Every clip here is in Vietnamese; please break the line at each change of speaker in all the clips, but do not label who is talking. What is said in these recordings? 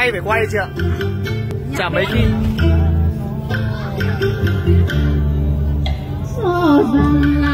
tay phải quay chưa? chả mấy khi
là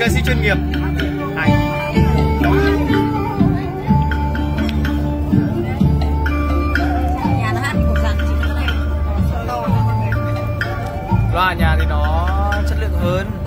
ca sĩ chuyên nghiệp.
Anh
loa nhà thì nó chất lượng hơn.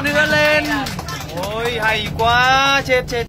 nữa lên. Ôi hay quá chết chết.